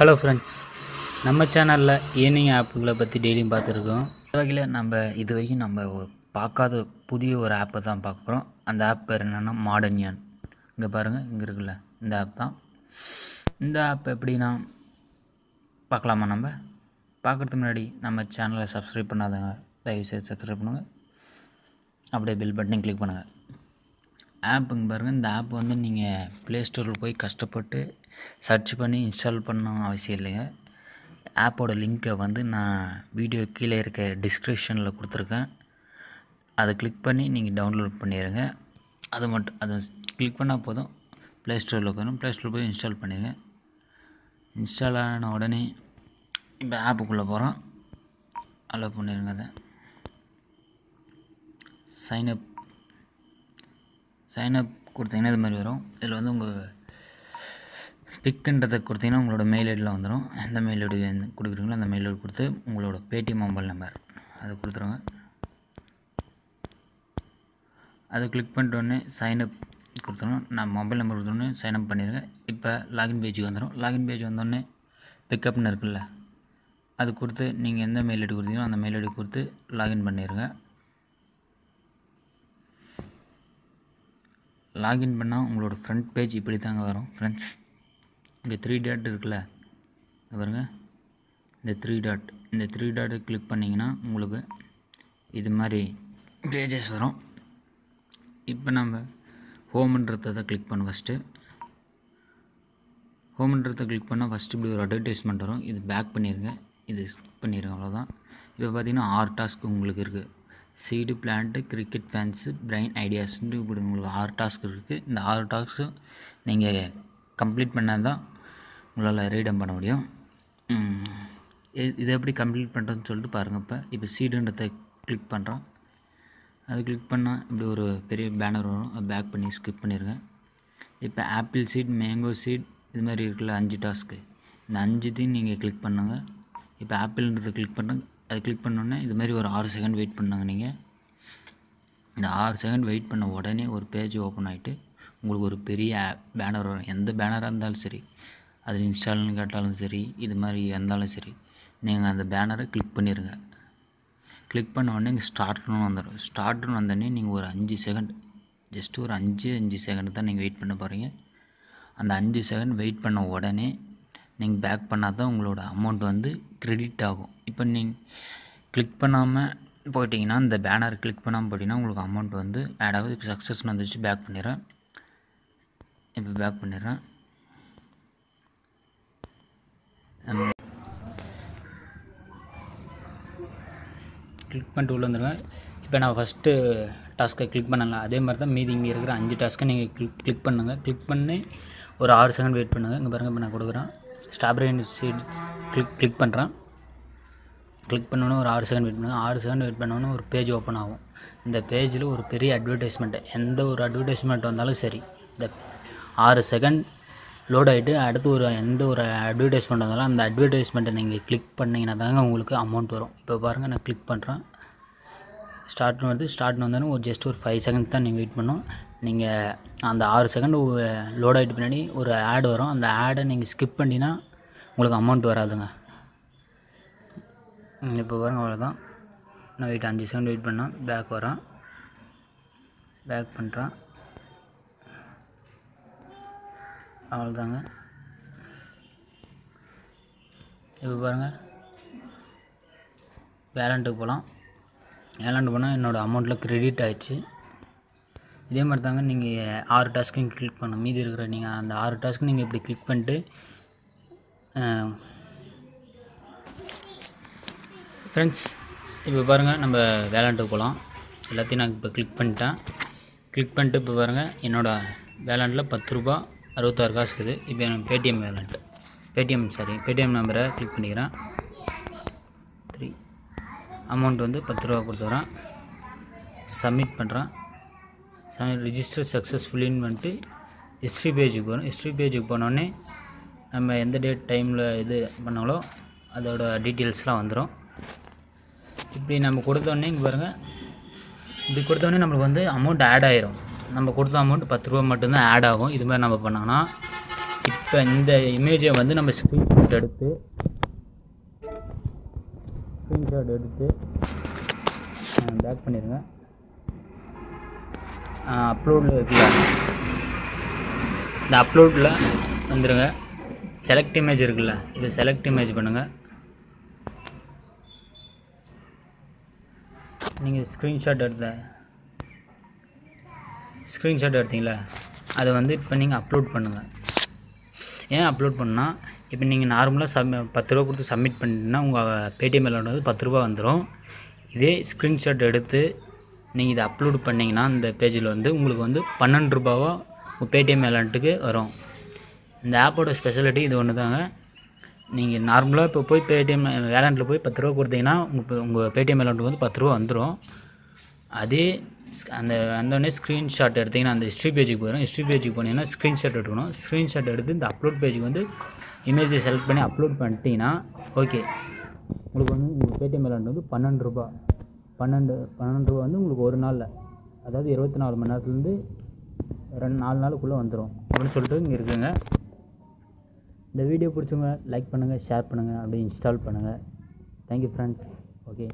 Hello friends நம்ம சேனலில் earning ஆப்புகளை பற்றி டெய்லியும் பார்த்துருக்கோம். இந்த வகையில் நம்ம இது வரைக்கும் நம்ம பார்க்காத புதிய ஒரு ஆப்பை தான் பார்க்க போகிறோம் அந்த ஆப் பேர் என்னென்னா மாடர்ன் யான் இங்கே பாருங்கள் இங்கே இருக்குல்ல இந்த ஆப் தான். இந்த ஆப் எப்படின்னா பார்க்கலாமா நம்ம? பார்க்குறதுக்கு முன்னாடி நம்ம சேனலை சப்ஸ்கிரைப் பண்ணாதவங்க தயவுசெய்து சப்ஸ்கிரைப் பண்ணுங்கள் அப்படியே பில் பட்டனையும் கிளிக் பண்ணுங்கள் ஆப்புங்க பாருங்கள் இந்த ஆப் வந்து நீங்கள் ப்ளே ஸ்டோரில் போய் கஷ்டப்பட்டு சர்ச் பண்ணி இன்ஸ்டால் பண்ணணும் அவசியம் இல்லைங்க. ஆப்போட லிங்க்கை வந்து நான் வீடியோ கீழே இருக்க டிஸ்கிரிப்ஷனில் கொடுத்துருக்கேன். அதை கிளிக் பண்ணி நீங்கள் டவுன்லோட் பண்ணிடுங்க அது மட்டும் அதை கிளிக் பண்ணால் போதும். ப்ளே ஸ்டோரில் போயிடும் ப்ளே ஸ்டோரில் போய் இன்ஸ்டால் பண்ணிடுங்க இன்ஸ்டால் ஆன உடனே இப்போ ஆப்புக்குள்ளே போகிறோம் அலோவ் பண்ணிடுங்க அதை. சைனப் சைனப் கொடுத்தீங்கன்னா இது மாதிரி வரும். இதில் வந்து உங்கள் பிக்குன்றதை கொடுத்தீங்கன்னா உங்களோட மெயில் ஐடியில் வந்துடும் எந்த மெயில் ஐடி கொடுக்குறீங்களோ அந்த மெயில் ஐடி கொடுத்து உங்களோட பேடிஎம் மொபைல் நம்பர் அதை கொடுத்துருங்க. அதை கிளிக் பண்ணிட்டோடனே சைனப் கொடுத்துருவோம் நான் மொபைல் நம்பர் கொடுத்தோடனே சைன்அப் பண்ணிடுங்க. இப்போ லாகின் பேஜுக்கு வந்துடும் லாகின் பேஜ் வந்தோடனே பிக்கப்னு இருக்குல்ல அது கொடுத்து நீங்கள் எந்த மெயில் ஐடி கொடுத்தீங்களோ அந்த மெயில் ஐடி கொடுத்து லாகின் பண்ணிடுங்க. லாகின் பண்ணால் உங்களோட ஃப்ரண்ட் பேஜ் இப்படி தாங்க வரும். ஃப்ரெண்ட்ஸ் இங்கே த்ரீ டாட் இருக்குல்ல? இங்க பாருங்க. இந்த த்ரீ டாட் இந்த த்ரீ டாட்டை கிளிக் பண்ணிங்கன்னா உங்களுக்கு இது மாதிரி பேஜஸ் வரும். இப்போ நம்ம ஹோம்ன்றதை கிளிக் பண்ணும் ஃபஸ்ட்டு ஹோம்ன்றதை கிளிக் பண்ணால் ஃபஸ்ட்டு இப்படி ஒரு அட்வர்டைஸ்மெண்ட் வரும். இது பேக் பண்ணிடுங்க இது ஸ்கிப் பண்ணிடுங்க அவ்வளோதான் இப்போ பார்த்தீங்கன்னா ஆறு டாஸ்க் உங்களுக்கு இருக்குது seed plant cricket fans brain ஐடியாஸ்ன்ட்டு இப்படி உங்களுக்கு ஆறு டாஸ்க் இருக்குது இந்த ஆறு டாஸ்க்கும் நீங்கள் கம்ப்ளீட் பண்ணால் தான் உங்களால் ரீடம் பண்ண முடியும். இதை எப்படி கம்ப்ளீட் பண்ணுறதுன்னு சொல்லிட்டு பாருங்கள் இப்போ. இப்போ சீடுன்றதை கிளிக் பண்ணுறோம் அது கிளிக் பண்ணால் இப்படி ஒரு பெரிய பேனர் வரும். அதை பேக் பண்ணி ஸ்கிப் பண்ணிடுங்க இப்போ ஆப்பிள் சீட் மேங்கோ சீட் இது மாதிரி இருக்குல்ல அஞ்சு டாஸ்க்கு இந்த அஞ்சுத்தையும் நீங்கள் கிளிக் பண்ணுங்கள் இப்போ ஆப்பிள்ன்றதை கிளிக் பண்ணுங்க. அது கிளிக் பண்ணோன்னே இது மாதிரி ஒரு ஆறு செகண்ட் வெயிட் பண்ணாங்க நீங்கள் இந்த ஆறு செகண்ட் வெயிட் பண்ண உடனே ஒரு பேஜ் ஓப்பன் ஆகிட்டு உங்களுக்கு ஒரு பெரிய பேனர் வரும். எந்த பேனராக இருந்தாலும் சரி அது இன்ஸ்டால்னு கேட்டாலும் சரி இது மாதிரி இருந்தாலும் சரி நீங்கள் அந்த பேனரை கிளிக் பண்ணிடுங்க கிளிக் பண்ண உடனே இங்கே ஸ்டார்ட்னு வந்துடும் ஸ்டார்ட்னு வந்தோடனே நீங்கள் ஒரு அஞ்சு செகண்ட் ஜஸ்ட் ஒரு அஞ்சு அஞ்சு செகண்ட் தான் நீங்கள் வெயிட் பண்ண போகிறீங்க அந்த அஞ்சு செகண்ட் வெயிட் பண்ண உடனே நீங்கள் பேக் பண்ணால் தான் உங்களோட அமௌண்ட் வந்து க்ரெடிட் ஆகும். இப்போ நீங்கள் கிளிக் பண்ணாமல் போயிட்டீங்கன்னா இந்த பேனர் கிளிக் பண்ணாமல் போயிட்டீங்கன்னா உங்களுக்கு அமௌண்ட் வந்து ஆட் ஆகுது. இப்போ சக்ஸஸ்னு வந்துச்சு பேக் பண்ணிடுறேன். இப்போ பேக் பண்ணிடுறேன். கிளிக் பண்ணிட்டு உள்ள வந்துடுவேன். இப்போ நான் ஃபஸ்ட்டு டாஸ்க்கை கிளிக் பண்ணல. அதே மாதிரி தான் மீதி இங்கே இருக்கிற அஞ்சு டாஸ்க்கை நீங்கள் கிளிக் கிளிக் பண்ணுங்கள் கிளிக் பண்ணி ஒரு ஆறு செகண்ட் வெயிட் பண்ணுங்கள் இங்கே பாருங்கள் இப்போ நான் கொடுக்குறேன். ஸ்ட்ராபெரி சீட் கிளிக் கிளிக் பண்ணுறேன் கிளிக் பண்ணணும் ஒரு ஆறு செகண்ட் வெயிட் பண்ணுங்கள் ஆறு செகண்ட் வெயிட் பண்ணோன்னே ஒரு பேஜ் ஓப்பன் ஆகும். இந்த பேஜில் ஒரு பெரிய அட்வர்டைஸ்மெண்ட்டு எந்த ஒரு அட்வர்டைஸ்மெண்ட் வந்தாலும் சரி இந்த ஆறு செகண்ட் லோட் ஆகிட்டு அடுத்து ஒரு எந்த ஒரு அட்வர்டைஸ்மெண்ட் வந்தாலும் அந்த அட்வர்டைஸ்மெண்ட்டை நீங்கள் கிளிக் பண்ணிங்கன்னா தாங்க உங்களுக்கு அமௌண்ட் வரும். இப்போ பாருங்கள் நான் கிளிக் பண்ணுறேன் ஸ்டார்ட்னு வருது. ஸ்டார்ட்னு வந்தாலும் ஒரு ஜஸ்ட் ஒரு ஃபைவ் செகண்ட் தான் நீங்கள் வெயிட் பண்ணணும். நீங்கள் அந்த ஆறு செகண்ட் லோட் ஆகிட்டு பின்னாடி ஒரு ஆட் வரும். அந்த ஆடை நீங்கள் ஸ்கிப் பண்ணினா உங்களுக்கு அமௌண்ட் வராதுங்க. இப்போ பாருங்க அவ்வளோதான் நான் வெயிட் அஞ்சு செகண்ட் வெயிட் பண்ணால் பேக் வரேன். பேக் பண்ணுறான் அவ்வளோதாங்க இப்போ பாருங்கள் வேலண்ட்டுக்கு போகலாம் ஏலாண்டு போனால் என்னோடய அமௌண்ட்டில் க்ரெடிட் ஆகிடுச்சு இதே மாதிரி தாங்க நீங்கள் ஆறு டாஸ்க்கையும் கிளிக் பண்ணணும் மீதி இருக்கிற நீங்கள் அந்த ஆறு டாஸ்க்கு நீங்கள் இப்படி கிளிக் பண்ணிட்டு ஃப்ரெண்ட்ஸ் இப்போ பாருங்கள் நம்ம வேலண்ட்டுக்கு போகலாம் எல்லாத்தையும் நான் இப்போ கிளிக் பண்ணிட்டேன். கிளிக் பண்ணிட்டு இப்போ பாருங்கள் என்னோடய வேலாண்டில் பத்து ரூபா அறுபத்தாறு காசுக்குது இப்போ எனக்கு Paytm wallet Paytm sorry Paytm நம்பரை கிளிக் பண்ணிக்கிறேன். அமௌண்ட் வந்து பத்து ரூபா கொடுத்துக்கிறேன் சப்மிட் பண்ணுறேன் சப்மிட் ரிஜிஸ்டர் சக்ஸஸ்ஃபுல்லின்னு வந்துட்டு ஹிஸ்ட்ரி பேஜுக்கு போகிறோம் ஹிஸ்ட்ரி பேஜுக்கு போனோடனே நம்ம எந்த டேட் டைமில் இது பண்ணாங்களோ அதோட டீட்டெயில்ஸ்லாம் வந்துடும் இப்படி நம்ம கொடுத்தோடனே இங்கே பாருங்கள் இப்படி கொடுத்தோடனே நம்மளுக்கு வந்து அமௌண்ட் ஆட் ஆயிரும். நம்ம கொடுத்த அமௌண்ட் பத்து ரூபா மட்டும்தான் ஆட் ஆகும். இது மாதிரி நம்ம பண்ணோம்னா இப்போ இந்த இமேஜை வந்து நம்ம ஸ்க்ரீன்ஷாட் எடுத்து ஸ்க்ரீன்ஷாட் எடுத்து பேக் பண்ணிடுங்க அப்லோடில் இருக்குல்ல இந்த அப்லோடில் வந்துடுங்க செலக்ட் இமேஜ் இருக்குல்ல இதை செலக்ட் இமேஜ் பண்ணுங்கள் நீங்கள் ஸ்க்ரீன்ஷாட் எடுத்த ஸ்க்ரீன்ஷாட் எடுத்தீங்களா? அதை வந்து இப்போ நீங்கள் அப்லோட் பண்ணுங்கள் ஏன் அப்லோட் பண்ணால் இப்போ நீங்கள் நார்மலாக சம் பத்து ரூபா கொடுத்து சப்மிட் பண்ணிட்டீங்கன்னா உங்கள் பேடிஎம் அலௌண்ட் வந்து பத்து ரூபா வந்துடும் இதே ஸ்க்ரீன்ஷாட் எடுத்து நீங்கள் இதை அப்லோடு பண்ணிங்கன்னா இந்த பேஜில் வந்து உங்களுக்கு வந்து பன்னெண்டு ரூபாவோ உங்கள் பேடிஎம் அலௌண்ட்டுக்கு வரும். இந்த ஆப்போட ஸ்பெஷாலிட்டி இது ஒன்று தாங்க. நீங்கள் நார்மலாக இப்போ போய் பேடிஎம் வேலண்ட்டில் போய் பத்து ரூபா கொடுத்தீங்கன்னா உங்கள் உங்கள் பேடிஎம் அலௌண்ட்டுக்கு வந்து பத்து ரூபா வந்துடும் அதே அந்த வந்தோடனே ஸ்க்ரீன்ஷாட் எடுத்தீங்கன்னா அந்த ஹிஸ்ட்ரி பேஜுக்கு போயிடும் ஹிஸ்ட்ரி பேஜுக்கு போனீங்கன்னா ஸ்க்ரீன்ஷாட் எடுக்கணும். ஸ்க்ரீன்ஷாட் எடுத்து இந்த அப்லோட் பேஜுக்கு வந்து இமேஜை செலக்ட் பண்ணி அப்லோட் பண்ணிட்டீங்கன்னா ஓகே உங்களுக்கு வந்து உங்களுக்கு பேடிஎம் விளாண்டு வந்து பன்னெண்டு ரூபா. பன்னெண்டு பன்னெண்டு ரூபா வந்து உங்களுக்கு ஒரு நாளில். அதாவது இருபத்தி நாலு மணி நேரத்துலேருந்து ரெண்டு நாலு நாளுக்குள்ளே வந்துடும் அப்படின்னு சொல்லிட்டு இங்கே இருக்குங்க. இந்த வீடியோ பிடிச்சவங்க லைக் பண்ணுங்கள் ஷேர் பண்ணுங்கள் அப்படியே இன்ஸ்டால் பண்ணுங்கள் தேங்க்யூ ஃப்ரெண்ட்ஸ் ஓகே